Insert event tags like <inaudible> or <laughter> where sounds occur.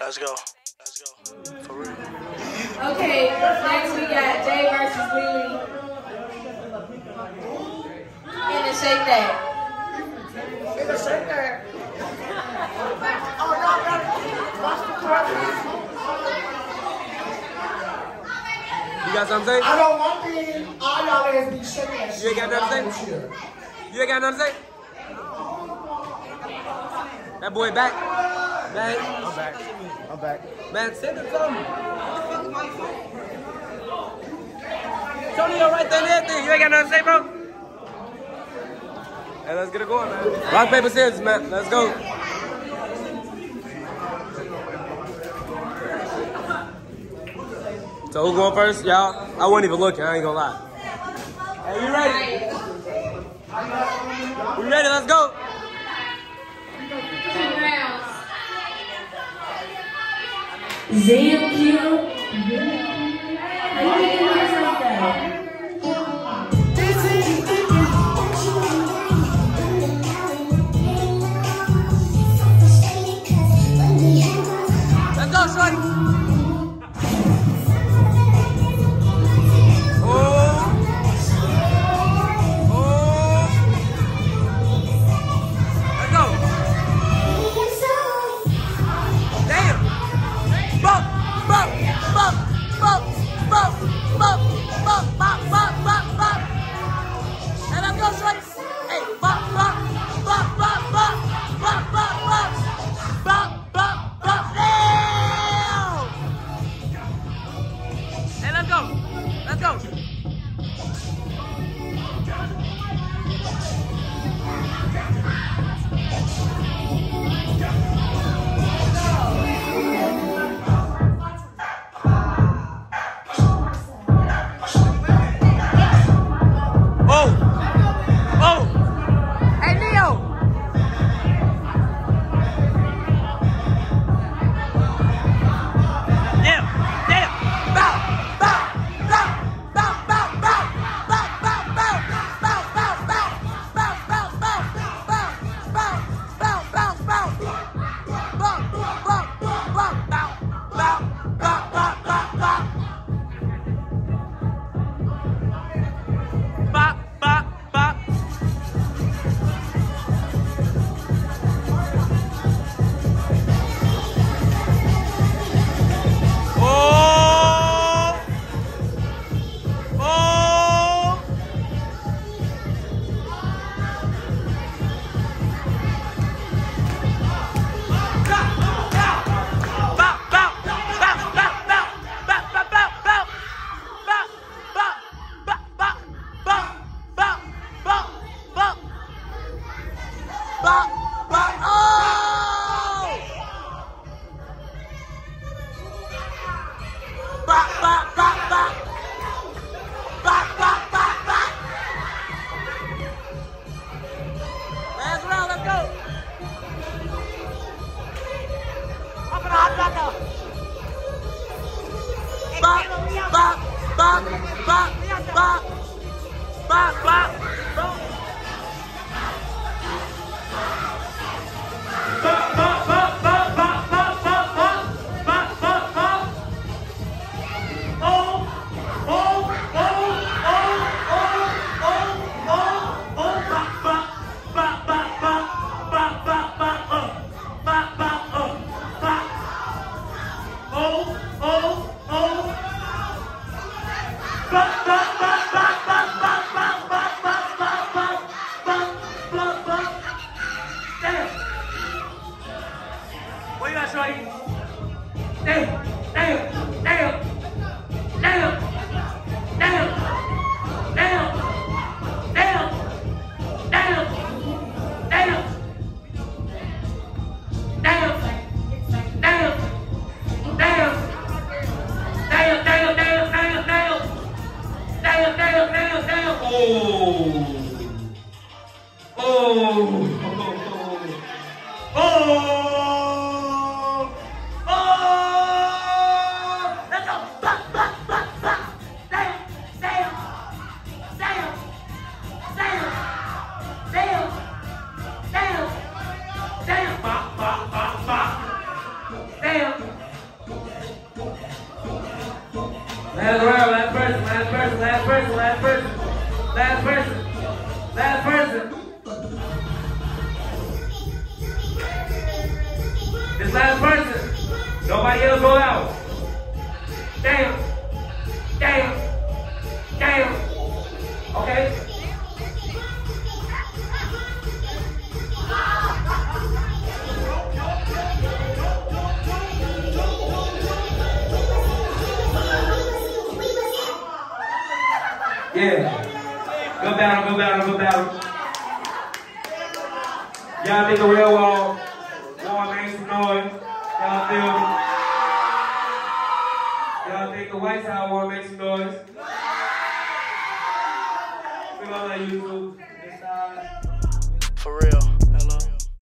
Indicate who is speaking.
Speaker 1: Let's go. Let's go. For real.
Speaker 2: Okay, next we got Jay versus Lee Lee. In the shake that.
Speaker 3: In the shake that. Oh, y'all got watch the cards.
Speaker 4: You got something to say?
Speaker 3: I know one thing. All y'all ass be shaking that shit.
Speaker 4: You ain't got nothing to
Speaker 3: say?
Speaker 4: You ain't got nothing to say? That boy back. Back. I'm back. I'm back. Man, send it him something. Tonyo right there and everything. You ain't got nothing to say, bro? Hey, let's get it going, man. Rock, paper, scissors, man. Let's go. So who going first, y'all? I wasn't even looking. I ain't gonna lie. Hey, you ready? We ready? Let's go.
Speaker 5: Zeno Kilo. Vamos ver mais
Speaker 4: Yeah. block, block. Oh! Block, block, block, block. Block, block, block, block. Last round, let's go. I'm gonna hot dog now. Block, block, block, block, block, block, block. ta. <laughs> oh, oh. oh. Last round, last person, last person, last person, last person, last person. This last person. Nobody else go out. Damn. Damn. Damn. Okay. Yeah. Good battle, good battle, good battle. Y'all think the real wall, Roy, y'all feel me? Y'all think the White House want to make some noise? Feel like you do. For real.